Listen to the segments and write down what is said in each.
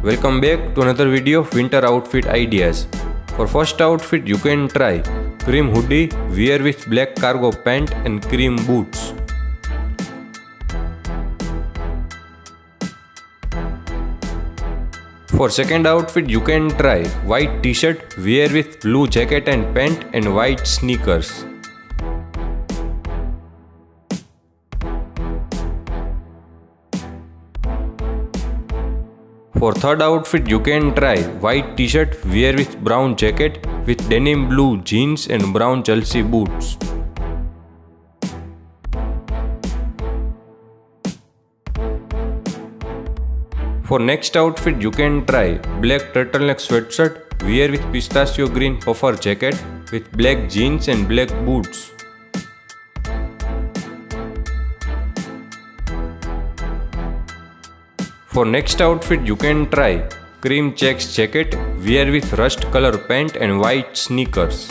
Welcome back to another video of winter outfit ideas. For first outfit you can try cream hoodie wear with black cargo pant and cream boots. For second outfit you can try white t-shirt wear with blue jacket and pant and white sneakers. For third outfit you can try white t-shirt wear with brown jacket with denim blue jeans and brown Chelsea boots. For next outfit you can try black turtleneck sweatshirt wear with pistachio green puffer jacket with black jeans and black boots. For next outfit you can try cream checks jacket wear with rust color pant and white sneakers.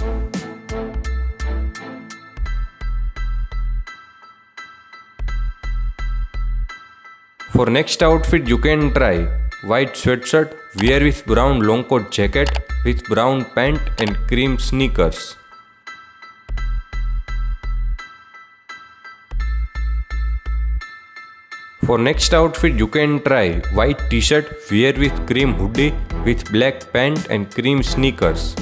For next outfit you can try white sweatshirt wear with brown long coat jacket with brown pant and cream sneakers. For next outfit you can try white t-shirt wear with cream hoodie with black pant and cream sneakers.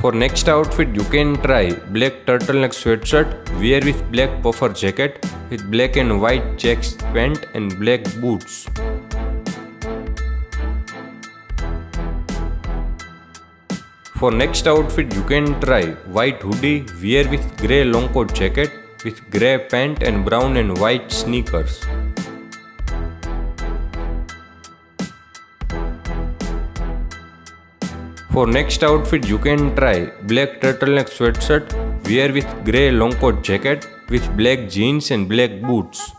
For next outfit you can try black turtleneck sweatshirt wear with black puffer jacket with black and white checks pant and black boots. For next outfit you can try white hoodie wear with grey long coat jacket with grey pant and brown and white sneakers. For next outfit you can try black turtleneck sweatshirt wear with grey long coat jacket with black jeans and black boots.